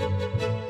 Música